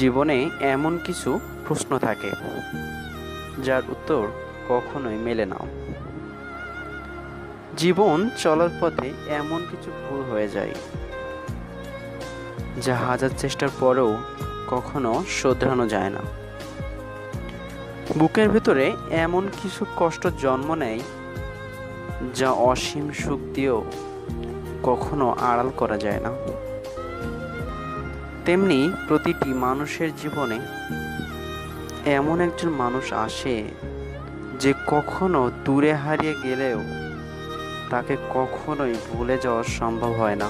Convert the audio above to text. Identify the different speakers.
Speaker 1: জীবনে এমন কিছু প্রশ্ন থাকে, যার উত্তর কখনোই মেলে না। জীবন চলার পথে এমন কিছু ভুল হয়ে যায়, যা হাজার চেষ্টার পরেও কখনো শোধরানো যায় না। বুকের ভেতরে এমন কিছু কষ্ট জন্ম নেয়, যা অসীম সুখ দিয়েও কখনো আড়াল করা যায় না। তেমনি প্রতিটি মানুষের জীবনে এমন একজন মানুষ আসে যে কখনো দূরে হারিয়ে গেলেও তাকে কখনোই ভুলে যাওয়া সম্ভব হয় না।